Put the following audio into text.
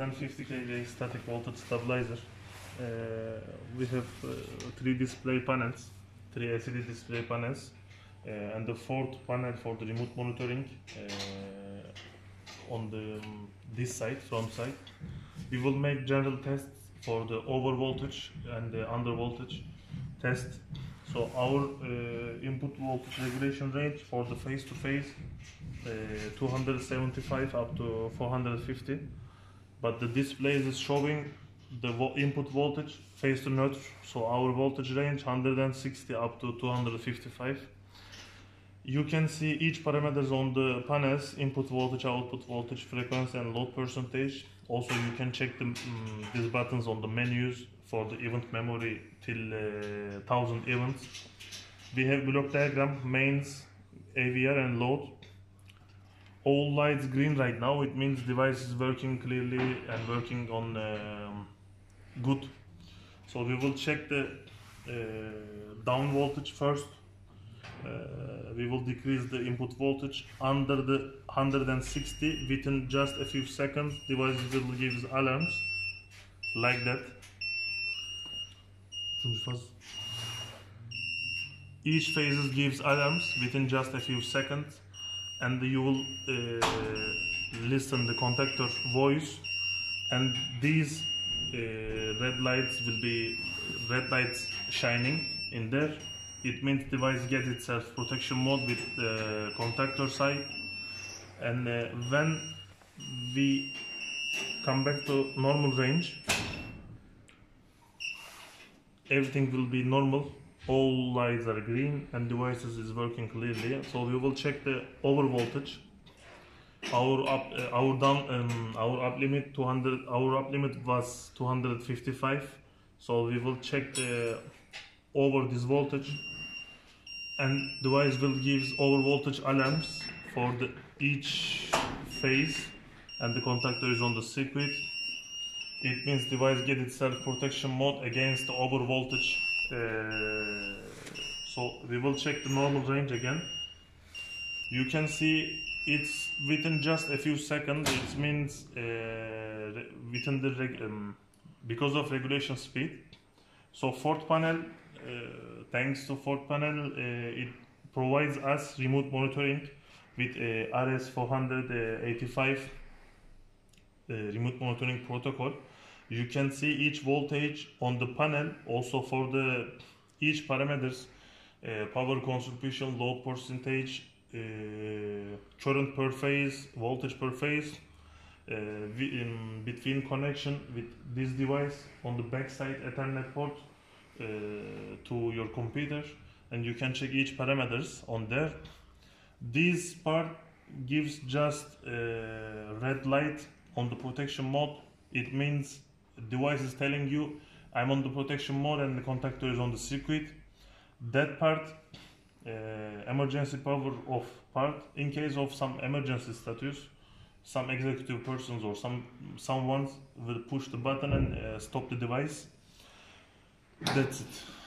150 kVA static voltage stabilizer. Uh, we have uh, three display panels, three LCD display panels, uh, and the fourth panel for the remote monitoring uh, on the this side, front side. We will make general tests for the over voltage and the under voltage test. So our uh, input voltage regulation range for the phase to phase uh, 275 up to 450 but the display is showing the vo input voltage phase to neutral so our voltage range 160 up to 255 you can see each parameters on the panels input voltage output voltage frequency and load percentage. Also you can check the, um, these buttons on the menus for the event memory till uh, 1000 events. We have block diagram mains avr and load all lights green right now. It means device is working clearly and working on um, good. So we will check the uh, down voltage first. Uh, we will decrease the input voltage under the 160 within just a few seconds. Device will give alarms like that. Each phases gives alarms within just a few seconds and you will uh, listen the contactor voice and these uh, red lights will be red lights shining in there. It means device gets itself protection mode with the contactor side and uh, when we come back to normal range everything will be normal all lights are green and devices is working clearly so we will check the over voltage. Our up uh, our down um, our up limit 200 our up limit was 255 so we will check the over this voltage. And device will gives over voltage alarms for the each phase and the contactor is on the circuit. It means device get itself protection mode against the over voltage so we will check the normal range again. You can see it's within just a few seconds. It means uh, within the um, because of regulation speed. So fourth panel uh, thanks to fourth panel uh, it provides us remote monitoring with uh, RS485 uh, remote monitoring protocol you can see each voltage on the panel also for the each parameters uh, power consumption load percentage uh, current per phase voltage per phase uh, in between connection with this device on the backside ethernet port uh, to your computer and you can check each parameters on there. This part gives just uh, red light on the protection mode. It means device is telling you I'm on the protection mode and the contactor is on the circuit. That part, uh, emergency power off part, in case of some emergency status, some executive persons or some someone will push the button and uh, stop the device. That's it.